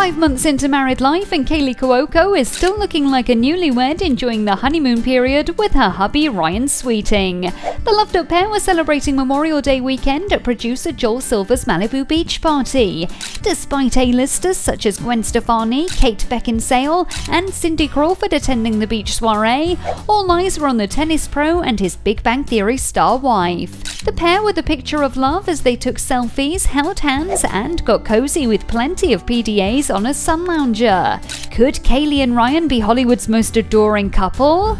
Five months into married life, and Kaley Cuoco is still looking like a newlywed enjoying the honeymoon period with her hubby Ryan Sweeting. The loved up pair were celebrating Memorial Day weekend at producer Joel Silver's Malibu Beach party. Despite A-listers such as Gwen Stefani, Kate Beckinsale, and Cindy Crawford attending the beach soiree, all eyes were on the tennis pro and his Big Bang Theory star wife. The pair were the picture of love as they took selfies, held hands, and got cozy with plenty of PDAs on a sun lounger. Could Kaley and Ryan be Hollywood's most adoring couple?